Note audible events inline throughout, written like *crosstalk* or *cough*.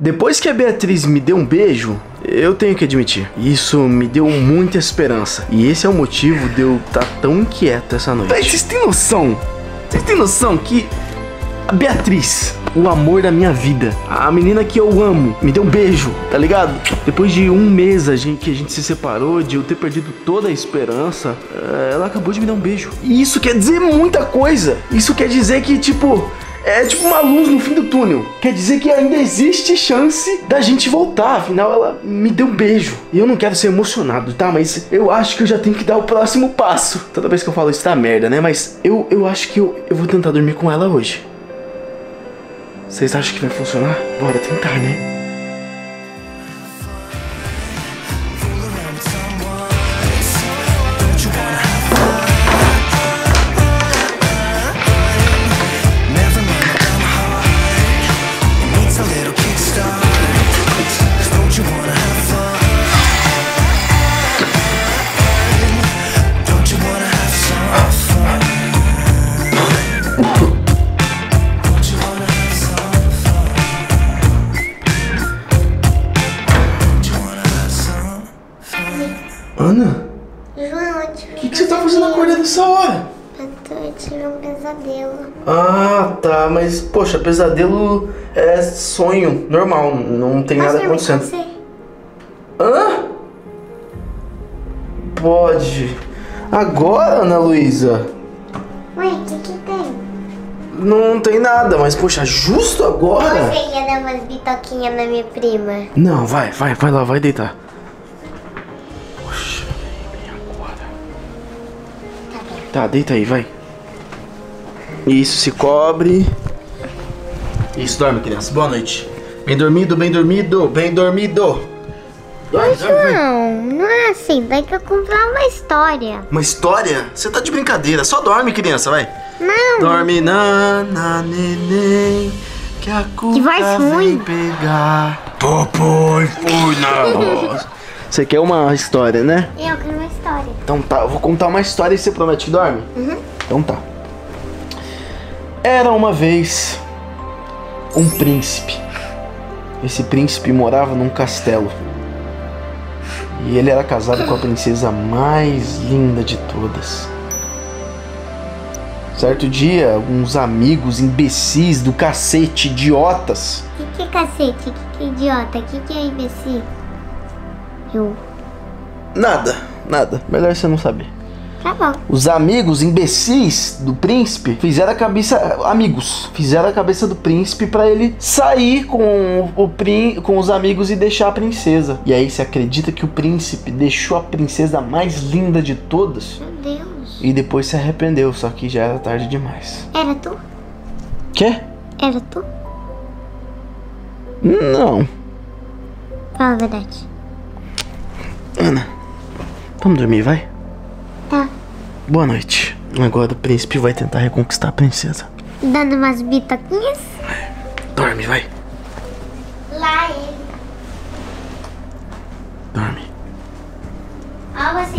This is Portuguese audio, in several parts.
Depois que a Beatriz me deu um beijo, eu tenho que admitir, isso me deu muita esperança. E esse é o motivo de eu estar tão inquieto essa noite. Véi, vocês têm noção? Vocês têm noção que a Beatriz, o amor da minha vida, a menina que eu amo, me deu um beijo, tá ligado? Depois de um mês a gente, que a gente se separou, de eu ter perdido toda a esperança, eh, ela acabou de me dar um beijo. E isso quer dizer muita coisa. Isso quer dizer que, tipo, é tipo uma luz no fim do túnel. Quer dizer que ainda existe chance da gente voltar. Afinal, ela me deu um beijo. E eu não quero ser emocionado, tá? Mas eu acho que eu já tenho que dar o próximo passo. Toda vez que eu falo isso tá merda, né? Mas eu, eu acho que eu, eu vou tentar dormir com ela hoje. Vocês acham que vai funcionar? Bora tentar, né? João, eu o que, que você tá fazendo acordando essa hora? Eu tive um pesadelo. Ah, tá, mas poxa, pesadelo é sonho normal, não tem Posso nada acontecendo. você? Hã? Pode. Agora, Ana Luísa? Ué, o que que tem? Não tem nada, mas poxa, justo agora? Você ia dar umas bitoquinhas na minha prima. Não, vai, vai, vai lá, vai deitar. Tá. Tá, deita aí, vai. Isso, se cobre. Isso, dorme, criança. Boa noite. Bem dormido, bem dormido, bem dormido. Dorme, dorme, vai. Não, não é assim. Vai que eu comprar uma história. Uma história? Você tá de brincadeira. Só dorme, criança, vai. Não. Dorme, nana, neném, que a cuca voz vem ruim. pegar. Papai foi na roça. Você quer uma história, né? Eu quero uma história. Então tá, eu vou contar uma história e você promete que dorme? Uhum. Então tá. Era uma vez um príncipe. Esse príncipe morava num castelo. E ele era casado com a princesa mais linda de todas. Certo dia, alguns amigos imbecis do cacete, idiotas, O que, que é cacete? O que, que é idiota? O que, que é imbecil? Nada, nada, melhor você não saber. Tá bom. Os amigos imbecis do príncipe fizeram a cabeça. Amigos, fizeram a cabeça do príncipe pra ele sair com, o, prin- com os amigos e deixar a princesa. E aí você acredita que o príncipe deixou a princesa mais linda de todas? Meu Deus. E depois se arrependeu, só que já era tarde demais. Era tu? Quê? Era tu? Não. Fala a verdade. Ana, vamos dormir, vai? Tá. Boa noite. Agora o príncipe vai tentar reconquistar a princesa. Dando umas bitoquinhas? Dorme, vai. Lá ele. Dorme. Ó, você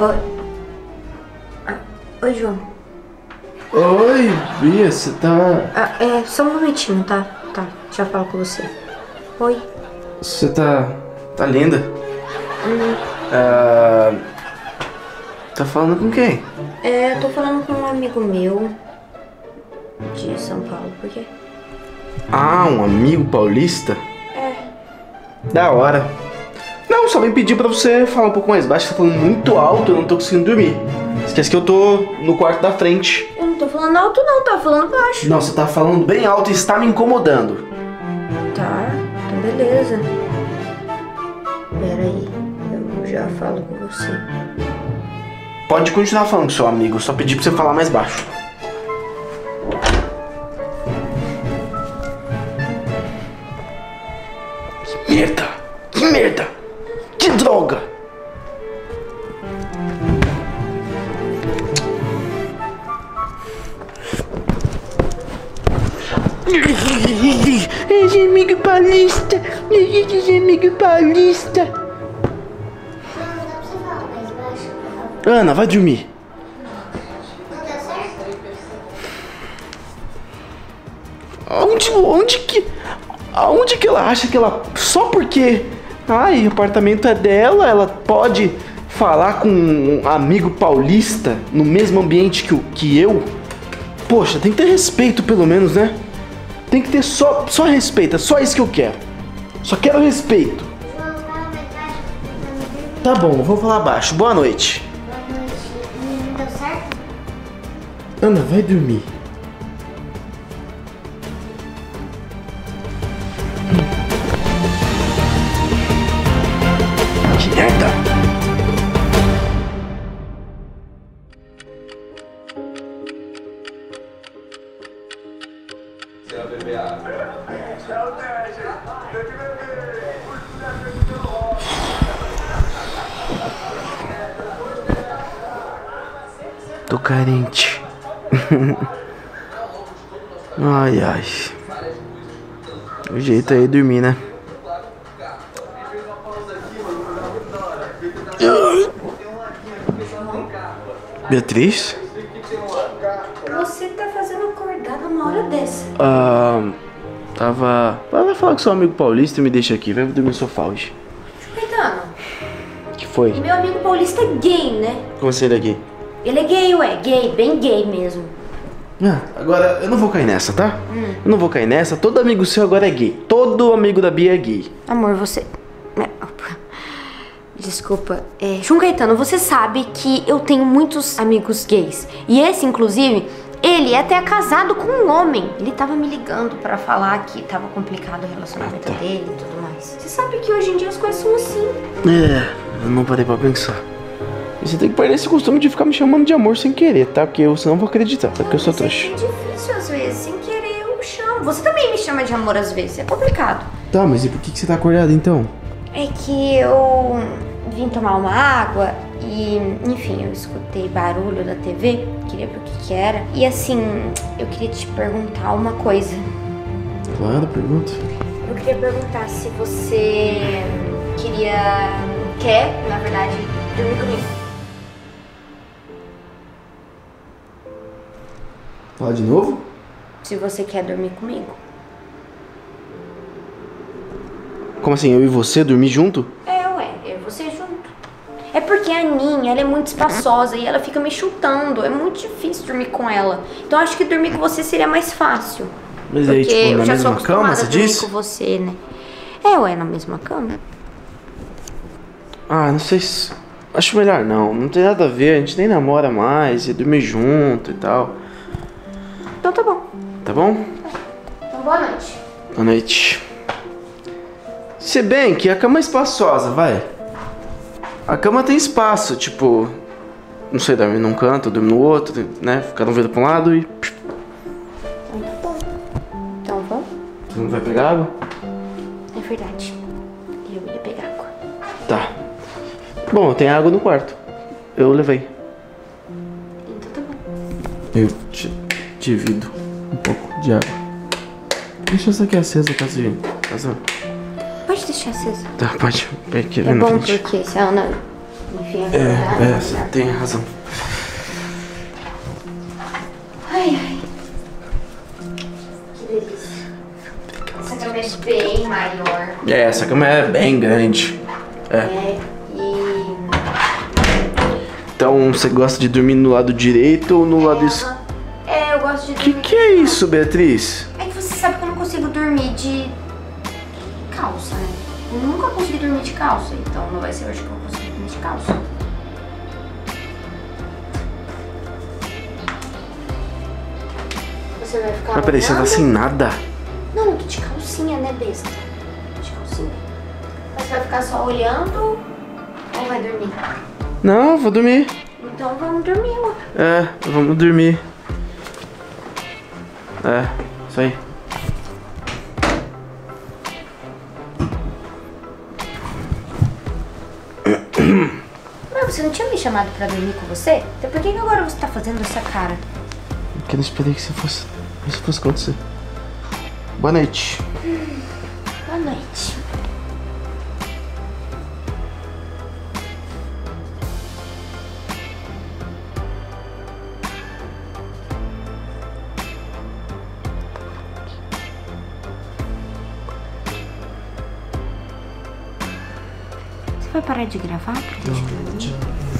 Oi. Oi, João. Oi, Bia, você tá. Ah, é, só um momentinho, tá? Tá, já falo com você. Oi. Você tá. tá linda? Ah, tá falando com quem? É, eu tô falando com um amigo meu de São Paulo, por quê? Ah, um amigo paulista? É. Da hora. Não, só vim pedir pra você falar um pouco mais baixo, você tá falando muito alto, eu não tô conseguindo dormir. Esquece que eu tô no quarto da frente. Eu não tô falando alto não, tá falando baixo. Não, você tá falando bem alto e está me incomodando. Tá, então beleza. Pera aí, eu já falo com você. Pode continuar falando com seu amigo, só pedi pra você falar mais baixo. merda! Que merda! Droga! Amigo paulista! Amigo paulista! Baixo, por favor. Ana, vai dormir. Onde, onde que. Aonde que ela acha que ela. Só porque. Ai, o apartamento é dela, ela pode falar com um amigo paulista no mesmo ambiente que, o- que eu? Poxa, tem que ter respeito pelo menos, né? Tem que ter só, só respeito, é só isso que eu quero. Só quero respeito. Tá bom, vou falar baixo. Boa noite. Boa noite. Não deu certo? Ana, vai dormir. Merda! Tô carente. *laughs* ai, ai. O jeito aí é dormir, né? Beatriz? Você tá fazendo acordar numa hora dessa. Ah, tava. Vai falar com seu amigo paulista e me deixa aqui. Vai dormir no sofá hoje. Caetano, que foi? meu amigo paulista é gay, né? Como assim ele é gay? Ele é gay, ué, gay, bem gay mesmo. Ah, agora eu não vou cair nessa, tá? Eu não vou cair nessa. Todo amigo seu agora é gay. Todo amigo da Bia é gay. Amor, você. É. Desculpa. É, João Caetano, você sabe que eu tenho muitos amigos gays. E esse, inclusive, ele é até casado com um homem. Ele tava me ligando pra falar que tava complicado o relacionamento Ah, tá. dele e tudo mais. Você sabe que hoje em dia as coisas são assim. É, eu não parei pra pensar. E você tem que perder esse costume de ficar me chamando de amor sem querer, tá? Porque eu senão vou acreditar, tá? Porque eu sou é trouxa. difícil às vezes, sem querer eu chamo. Você também me chama de amor às vezes, é complicado. Tá, mas e por que, que você tá acordado então? É que eu vim tomar uma água e, enfim, eu escutei barulho da TV, queria ver o que, que era. E assim, eu queria te perguntar uma coisa. Claro, pergunta. Eu queria perguntar se você queria. quer, na verdade, dormir comigo. Fala de novo? Se você quer dormir comigo. Como assim, eu e você dormir junto? É, ué, eu e você junto. É porque a Aninha, ela é muito espaçosa e ela fica me chutando. É muito difícil dormir com ela. Então eu acho que dormir com você seria mais fácil. Mas aí, tipo, eu na já sou mesma cama, você disse? com você, né? É, ué, na mesma cama. Ah, não sei se. Acho melhor não. Não tem nada a ver, a gente nem namora mais, ia dormir junto e tal. Então tá bom. Tá bom? Então boa noite. Boa noite. Se bem que a cama é espaçosa, vai. A cama tem espaço, tipo. Não sei, dorme num canto, dorme no outro, né? Fica no vento pra um lado e. Então tá bom. Então vamos? Você não vai pegar água? É verdade. Eu ia pegar água. Tá. Bom, tem água no quarto. Eu levei. Então tá bom. Eu te divido um pouco de água. Deixa essa aqui acesa, caso. caso... Pode deixar acesa. Tá, pode. Aqui, É bom frente. porque se a Ana. Enfim, É, é, você tem razão. Ai, ai. Que delícia. Essa cama é bem maior. É, essa cama é bem grande. É. E. Então você gosta de dormir no lado direito ou no lado esquerdo? É, eu gosto de Que dormir. que é isso, Beatriz? É que você sabe que eu não consigo dormir de calça, né? Eu nunca consegui dormir de calça, então não vai ser hoje que eu vou conseguir dormir de calça. Você vai ficar. Mas peraí, você tá sem nada? Não, eu tô de calcinha, né, besta? De calcinha. Mas vai ficar só olhando ou vai dormir? Não, vou dormir. Então vamos dormir, amor. É, vamos dormir. É, isso aí. Mas você não tinha me chamado pra dormir com você? Então por que agora você tá fazendo essa cara? Porque eu não esperei que isso fosse... isso fosse acontecer. Boa noite. Vai parar de gravar pra gente dormir?